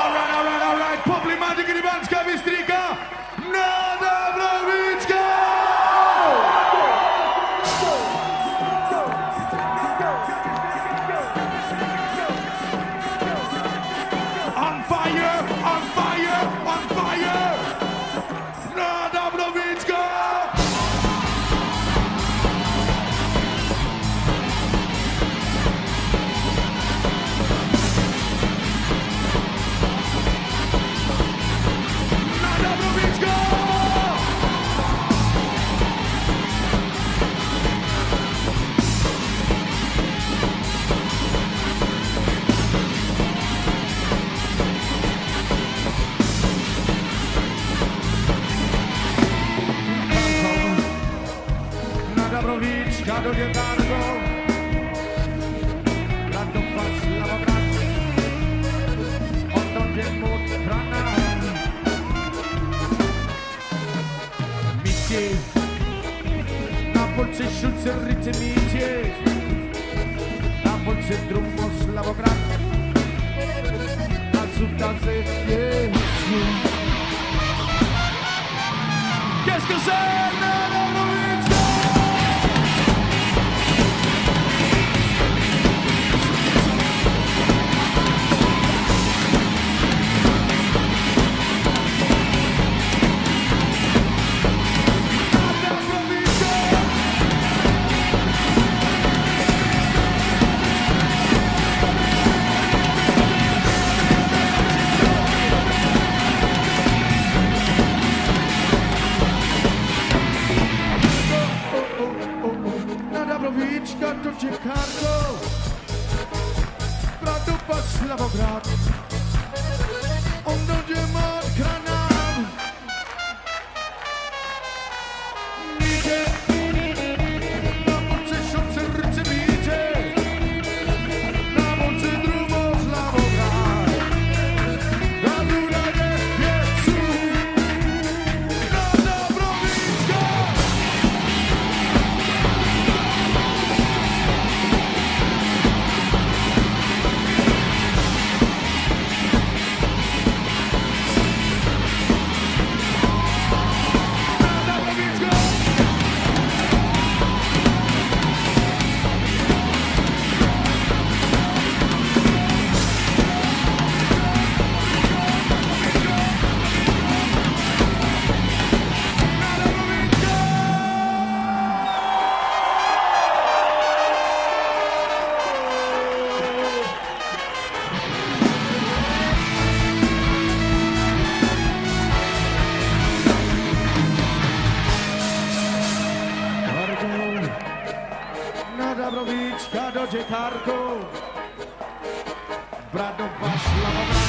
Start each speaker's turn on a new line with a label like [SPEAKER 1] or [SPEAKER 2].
[SPEAKER 1] All right, all right, all right. Public Magic in the Bands, Kevin Street. Nada Brawicka do Gietargo. Random pas lawabrat. Oto jemut krana. Micie. Na polce szulce ryce micie. Na polce drumo slawobrat. Na zutaze Jezu. Qu'est-ce que c'est lewo brat Havlíčka do Džekárku. Bradova Slava